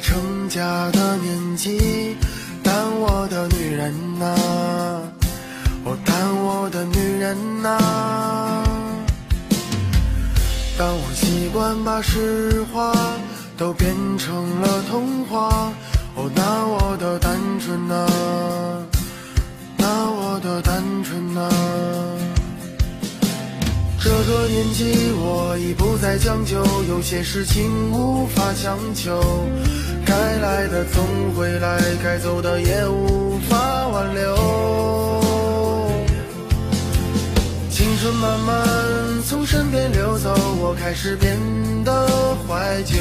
成家的年纪，但我的女人呐，哦，但我的女人呐，当我习惯把实话都变成了童话，哦，那我的单纯呐，那我的单纯呐。这个年纪，我已不再将就，有些事情无法强求。该来的总会来，该走的也无法挽留。青春慢慢从身边流走，我开始变得怀旧。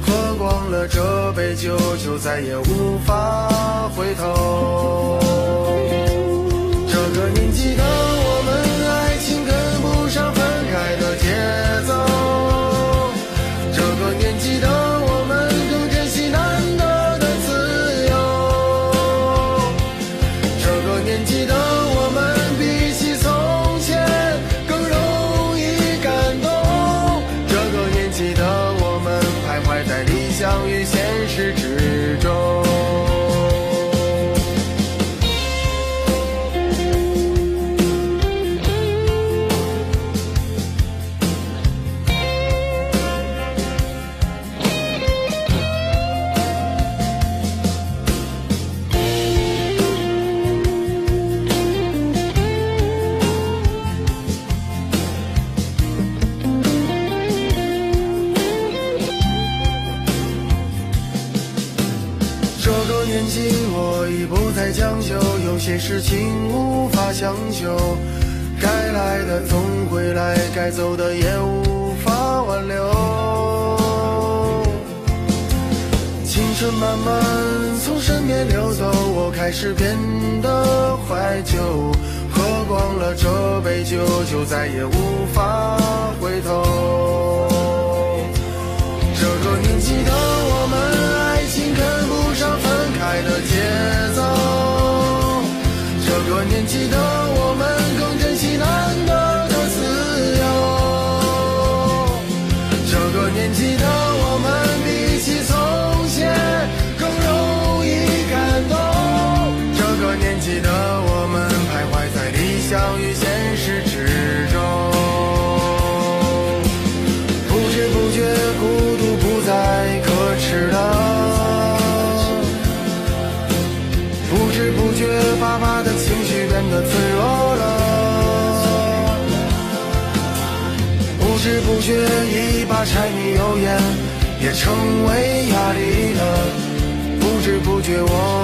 喝光了这杯酒，就再也无法相遇现实之中。年纪，我已不再将就，有些事情无法强求。该来的总会来，该走的也无法挽留。青春慢慢从身边流走，我开始变得怀旧。喝光了这杯酒，就再也无法记得我们，徘徊在理想与现实之中。不知不觉，孤独不再可耻了。不知不觉，爸爸的情绪变得脆弱了。不知不觉，一把柴米油盐也成为压力了。不知不觉，我